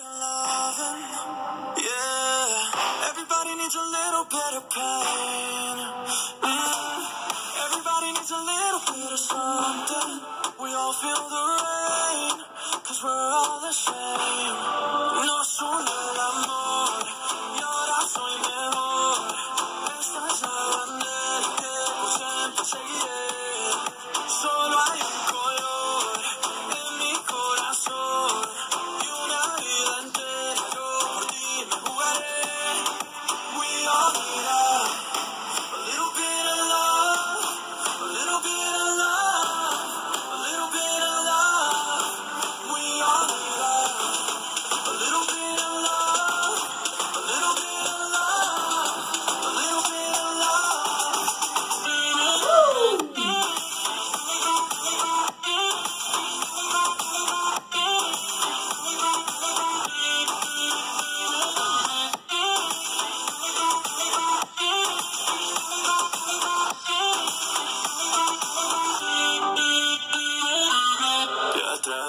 Yeah, everybody needs a little bit of pain. Mm.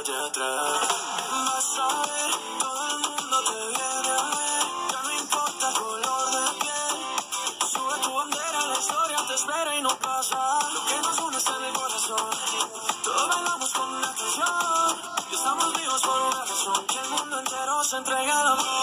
allá atrás. Vas a ver, todo el mundo te viene a ver. Ya no importa el color de piel. Sube tu bandera, la historia te espera y no pasa. Lo que nos une está en el corazón. Todos bailamos con una canción. Y estamos vivos por una razón. Que el mundo entero se entrega al amor.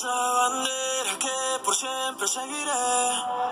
esa bandera que por siempre seguiré.